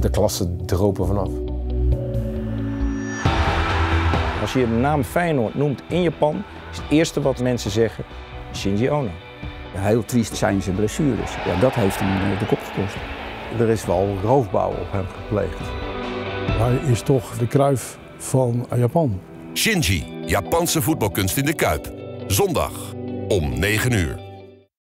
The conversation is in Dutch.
De klasse dropen vanaf. Als je de naam Feyenoord noemt in Japan, is het eerste wat mensen zeggen Shinji Ono. Heel triest zijn zijn blessures. Ja, dat heeft hem eh, de kop gekost. Er is wel roofbouw op hem gepleegd. Hij is toch de kruif van Japan. Shinji, Japanse voetbalkunst in de Kuip. Zondag om 9 uur.